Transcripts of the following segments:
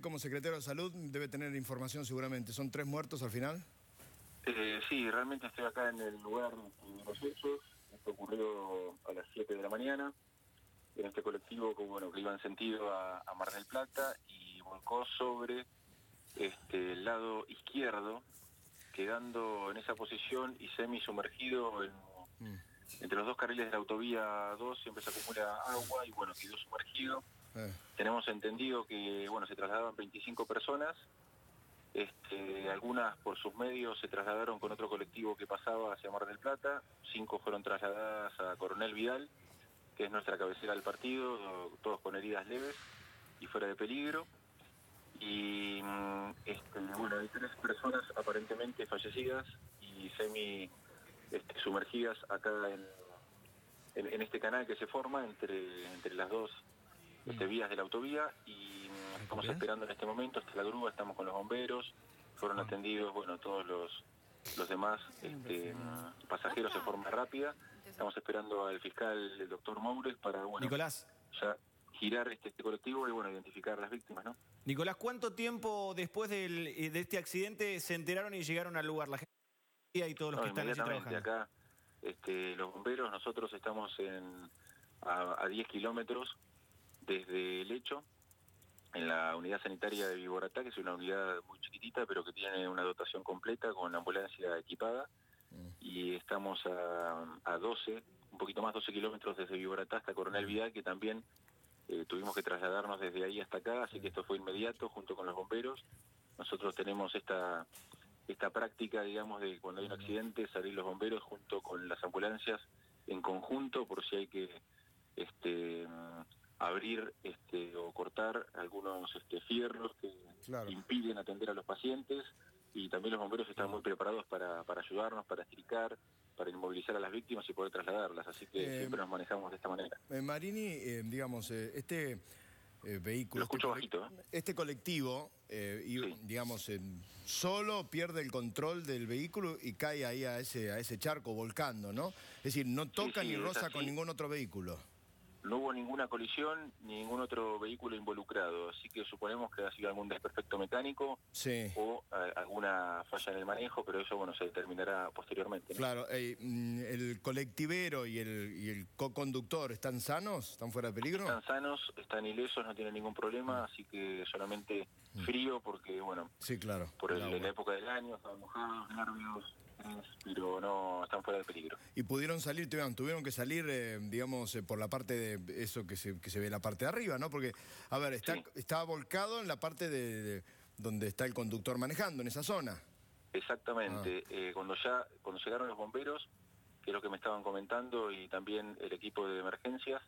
Como secretario de Salud debe tener información seguramente. ¿Son tres muertos al final? Eh, sí, realmente estoy acá en el lugar de los hechos. Esto ocurrió a las 7 de la mañana en este colectivo que, bueno, que iba en sentido a, a Mar del Plata y volcó sobre este, el lado izquierdo, quedando en esa posición y semi sumergido en, Mm. entre los dos carriles de la autovía 2 siempre se acumula agua y bueno, quedó sumergido. Eh, Tenemos entendido que bueno se trasladaban 25 personas, este, algunas por sus medios se trasladaron con otro colectivo que pasaba hacia Mar del Plata, cinco fueron trasladadas a Coronel Vidal, que es nuestra cabecera del partido, todos con heridas leves y fuera de peligro. Y mm, este, bueno, hay tres personas aparentemente fallecidas y semi este, sumergidas acá en, en- en este canal que se forma entre, entre las dos este, vías de la autovía y mm, estamos bien? esperando en este momento, está la grúa, estamos con los bomberos, fueron atendidos, bueno, todos los, los demás este, mm, pasajeros de forma rápida. Estamos esperando al fiscal, el doctor Moures, para bueno, Nicolás, ya girar este, este colectivo y bueno, identificar a las víctimas, ¿no? Nicolás, ¿cuánto tiempo después del- eh, de este accidente se enteraron y llegaron al lugar? La gente y todos los No, que están allí trabajando. acá, este, los bomberos, nosotros estamos en, a, a 10 kilómetros desde el hecho, en la unidad sanitaria de Viboratá, que es una unidad muy chiquitita, pero que tiene una dotación completa con ambulancia equipada, y estamos a, a 12, un poquito más, 12 kilómetros desde Viboratá hasta Coronel Vidal, que también eh, tuvimos que trasladarnos desde ahí hasta acá, así que esto fue inmediato junto con los bomberos. Nosotros tenemos esta esta práctica, digamos, de cuando hay un accidente, salir los bomberos junto con las ambulancias en conjunto por si hay que este, abrir este, o cortar algunos este, fierros que Claro. impiden atender a los pacientes y también los bomberos están muy preparados para, para ayudarnos, para estricar, para inmovilizar a las víctimas y poder trasladarlas, así que Eh, siempre nos manejamos de esta manera. eh, Marini, eh, digamos, este eh, vehículo, Lo escucho este, bajito, este colectivo, y, Sí. digamos, solo pierde el control del vehículo y cae ahí a ese, a ese charco volcando, ¿no? Es decir, no toca sí, ni roza con ningún otro vehículo. No hubo ninguna colisión ni ningún otro vehículo involucrado, así que suponemos que ha sido algún desperfecto mecánico Sí. o eh, alguna falla en el manejo, pero eso bueno se determinará posteriormente. ¿no? Claro, eh, mm, el colectivero y el, y el co-conductor, ¿están sanos? ¿Están fuera de peligro? Están sanos, están ilesos, no tienen ningún problema, así que solamente frío porque bueno, Sí, claro. por el- la época del año, estaban mojados, nervios, pero no están fuera de peligro. Y pudieron salir, tuvieron, tuvieron que salir, eh, digamos, eh, por la parte de eso que se, que se ve la parte de arriba, ¿no? Porque, a ver, está, Sí. está volcado en la parte de, de donde está el conductor manejando, en esa zona. Exactamente, Ah. eh, cuando ya cuando llegaron los bomberos, que es lo que me estaban comentando, y también el equipo de emergencias,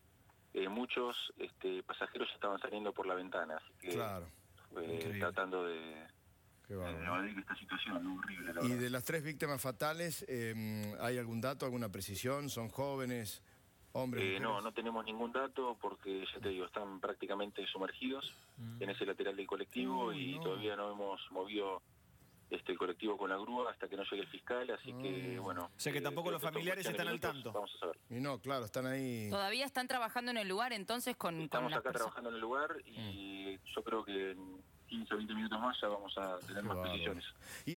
muchos este, pasajeros estaban saliendo por la ventana, así que Claro. tratando de, de esta situación horrible. La Y verdad. de las tres víctimas fatales, eh, ¿hay algún dato, alguna precisión? ¿Son jóvenes, hombres? Eh, no, no tenemos ningún dato porque ya te digo, están prácticamente sumergidos en ese lateral del colectivo y no. todavía no hemos movido este el colectivo con la grúa hasta que no llegue el fiscal, así que bueno. O sea que eh, tampoco los familiares están al tanto. Vamos a saber. Y no, claro, están ahí. Todavía están trabajando en el lugar entonces con, Estamos acá personas. trabajando en el lugar y yo creo que en 15 o 20 minutos más ya vamos a tener Qué más bárbaro. precisiones.